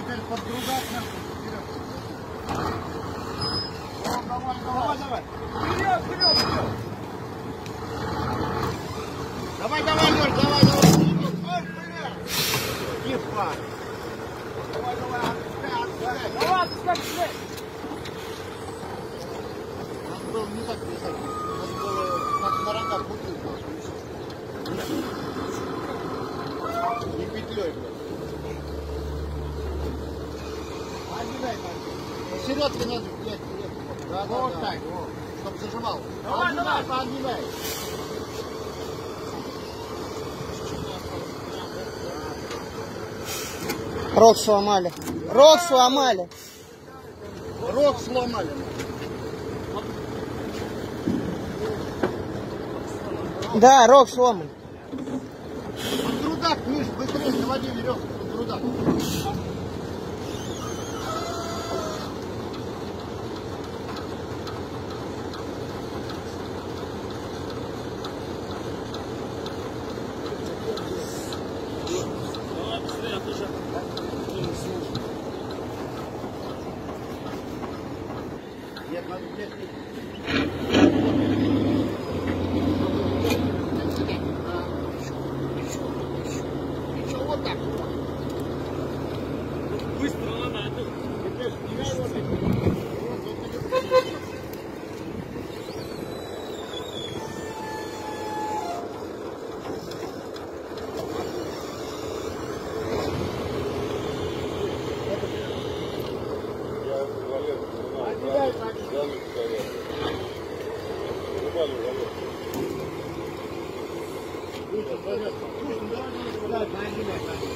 теперь подгружать нам. Вперед. Давай, давай, давай. Вперед, вперед, вперед. Давай, давай, Лёш, давай, давай. Ой, вперед. Тихо. Давай, давай, отпускай, отпускай. Давай, отпускай, отпускай. Надо было не так писать. Надо было как на рогах бутылку. Не петлей, блядь. Середка надо, блядь, блядь. Да, да, вот так, вот. Чтоб зажимал. Давай, давай, поднимай. Рог сломали. Рог сломали. Рог сломали. Да, рог сломан. Под грудак, Миш, быстрее заводи веревку под грудак. Нет, надо, блядь, Еще вот так. Быстро надо, а то Теперь снимай вот это. Отбегай, так. Она